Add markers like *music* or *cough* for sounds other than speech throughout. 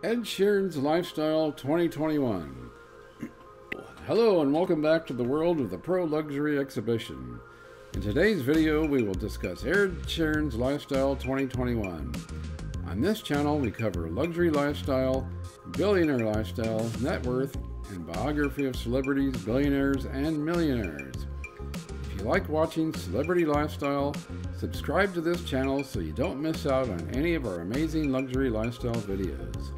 Ed Sheeran's Lifestyle 2021. *clears throat* Hello and welcome back to the world of the Pro Luxury Exhibition. In today's video, we will discuss Ed Sheeran's Lifestyle 2021. On this channel, we cover luxury lifestyle, billionaire lifestyle, net worth, and biography of celebrities, billionaires, and millionaires. You like watching celebrity lifestyle, subscribe to this channel so you don't miss out on any of our amazing luxury lifestyle videos.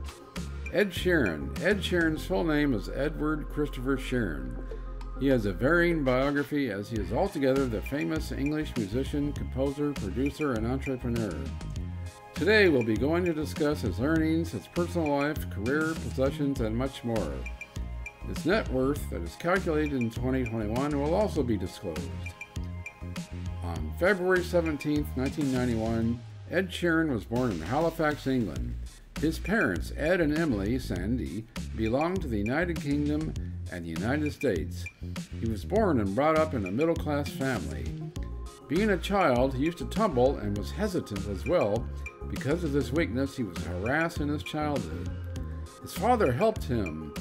Ed Sheeran. Ed Sheeran's full name is Edward Christopher Sheeran. He has a varying biography as he is altogether the famous English musician, composer, producer, and entrepreneur. Today we'll be going to discuss his earnings, his personal life, career, possessions, and much more. His net worth that is calculated in 2021 will also be disclosed. On February 17, 1991, Ed Sheeran was born in Halifax, England. His parents, Ed and Emily Sandy, belonged to the United Kingdom and the United States. He was born and brought up in a middle class family. Being a child, he used to tumble and was hesitant as well. Because of this weakness, he was harassed in his childhood. His father helped him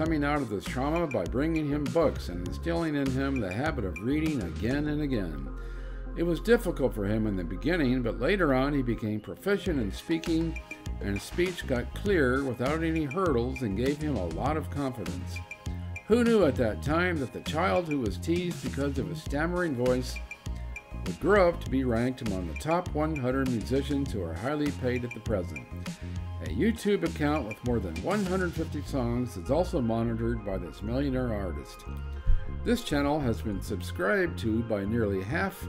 coming out of this trauma by bringing him books and instilling in him the habit of reading again and again. It was difficult for him in the beginning, but later on he became proficient in speaking and his speech got clear without any hurdles and gave him a lot of confidence. Who knew at that time that the child who was teased because of his stammering voice would grow up to be ranked among the top 100 musicians who are highly paid at the present? A YouTube account with more than 150 songs is also monitored by this millionaire artist. This channel has been subscribed to by nearly half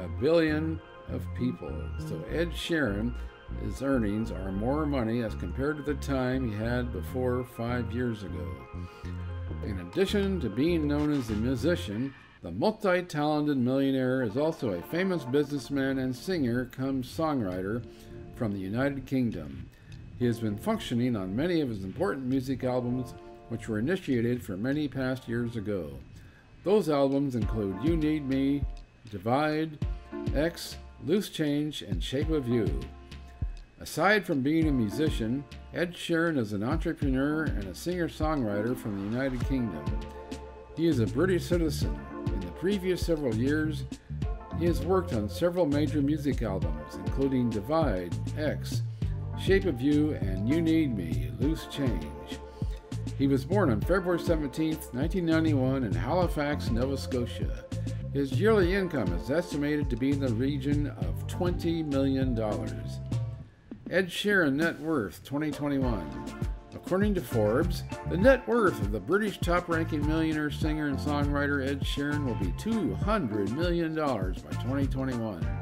a billion of people. So Ed Sheeran his earnings are more money as compared to the time he had before five years ago. In addition to being known as a musician, the multi talented millionaire is also a famous businessman and singer come songwriter from the United Kingdom. He has been functioning on many of his important music albums, which were initiated for many past years ago. Those albums include You Need Me, Divide, X, Loose Change, and Shape of You. Aside from being a musician, Ed Sheeran is an entrepreneur and a singer songwriter from the United Kingdom. He is a British citizen. In the previous several years, he has worked on several major music albums, including Divide, X, Shape of You, and You Need Me, Loose Change. He was born on February 17, 1991, in Halifax, Nova Scotia. His yearly income is estimated to be in the region of $20 million. Ed Sheeran net worth 2021. According to Forbes, the net worth of the British top ranking millionaire singer and songwriter Ed Sheeran will be $200 million by 2021.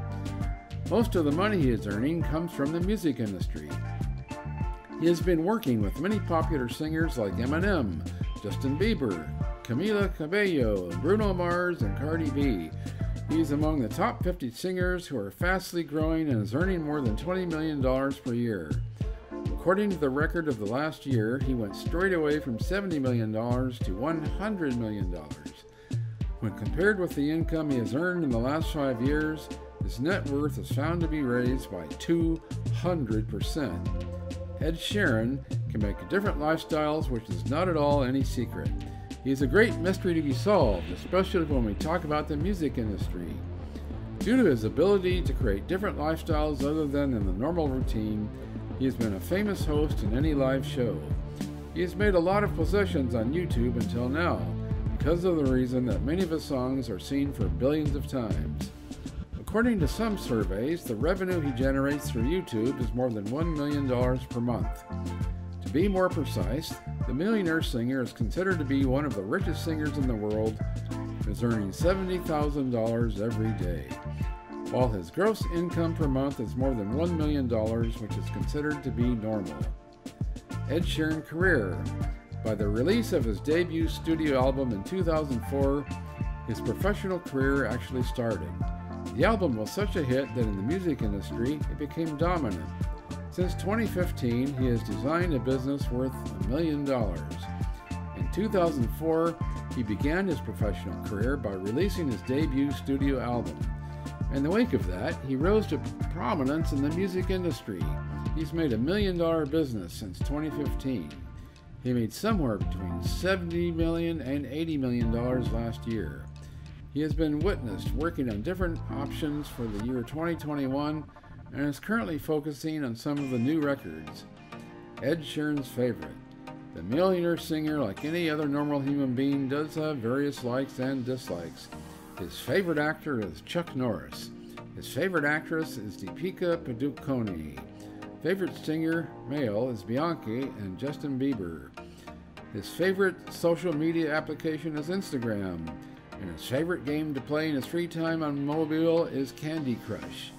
Most of the money he is earning comes from the music industry. He has been working with many popular singers like Eminem, Justin Bieber, Camila Cabello, Bruno Mars, and Cardi B, He's among the top 50 singers who are fastly growing and is earning more than $20 million per year. According to the record of the last year, he went straight away from $70 million to $100 million. When compared with the income he has earned in the last five years, his net worth is found to be raised by 200%. Ed Sheeran can make different lifestyles, which is not at all any secret. He is a great mystery to be solved, especially when we talk about the music industry. Due to his ability to create different lifestyles other than in the normal routine, he has been a famous host in any live show. He has made a lot of possessions on YouTube until now, because of the reason that many of his songs are seen for billions of times. According to some surveys, the revenue he generates through YouTube is more than $1 million per month. To be more precise, the millionaire singer is considered to be one of the richest singers in the world, is earning $70,000 every day, while his gross income per month is more than $1 million, which is considered to be normal. Ed Sheeran career. By the release of his debut studio album in 2004, his professional career actually started. The album was such a hit that in the music industry it became dominant, since 2015, he has designed a business worth a million dollars. In 2004, he began his professional career by releasing his debut studio album. In the wake of that, he rose to prominence in the music industry. He's made a million dollar business since 2015. He made somewhere between 70 million and 80 million dollars last year. He has been witnessed working on different options for the year 2021 and is currently focusing on some of the new records. Ed Sheeran's favorite. The millionaire singer, like any other normal human being, does have various likes and dislikes. His favorite actor is Chuck Norris. His favorite actress is Deepika Padukone. Favorite singer, male, is Bianchi and Justin Bieber. His favorite social media application is Instagram, and his favorite game to play in his free time on mobile is Candy Crush.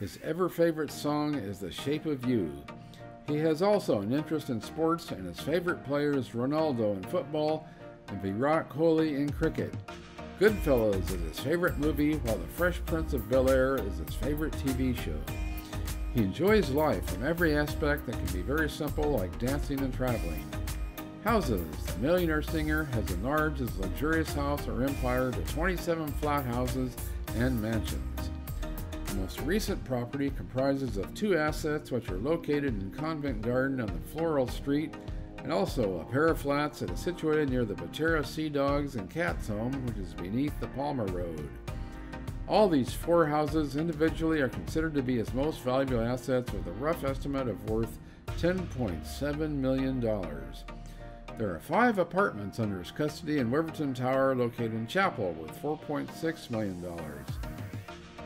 His ever favorite song is The Shape of You. He has also an interest in sports, and his favorite player is Ronaldo in football and Virat Kohli in cricket. Goodfellas is his favorite movie, while The Fresh Prince of Bel Air is his favorite TV show. He enjoys life from every aspect that can be very simple, like dancing and traveling. Houses. The millionaire singer has enlarged his luxurious house or empire to 27 flat houses and mansions. The most recent property comprises of two assets which are located in Covent Garden on the Floral Street and also a pair of flats that is situated near the Battersea Dogs and Cats home which is beneath the Palmer Road. All these four houses individually are considered to be his most valuable assets with a rough estimate of worth $10.7 million. There are five apartments under his custody in Weverton Tower located in Chapel with $4.6 million.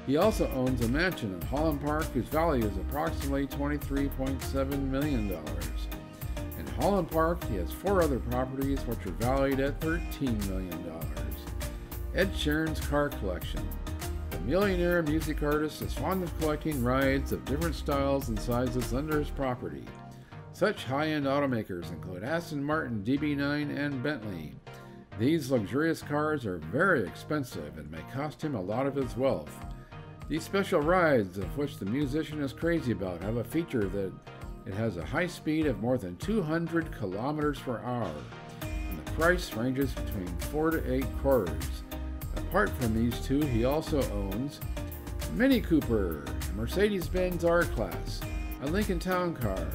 He also owns a mansion in Holland Park whose value is approximately $23.7 million. In Holland Park, he has four other properties which are valued at $13 million. Ed Sheeran's car collection. The millionaire music artist is fond of collecting rides of different styles and sizes under his property. Such high-end automakers include Aston Martin DB9 and Bentley. These luxurious cars are very expensive and may cost him a lot of his wealth. These special rides, of which the musician is crazy about, have a feature that it has a high speed of more than 200 kilometers per hour, and the price ranges between 4 to 8 quarters. Apart from these two, he also owns Mini Cooper, a Mercedes-Benz R-Class, a Lincoln Town Car,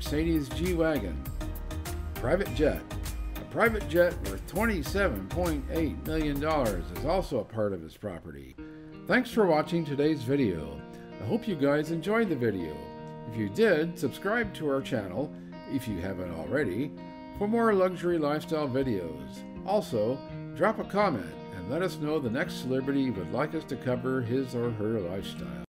Mercedes G-Wagon, private jet. A private jet worth $27.8 million is also a part of his property. Thanks for watching today's video. I hope you guys enjoyed the video. If you did, subscribe to our channel, if you haven't already, for more luxury lifestyle videos. Also, drop a comment and let us know the next celebrity you would like us to cover his or her lifestyle.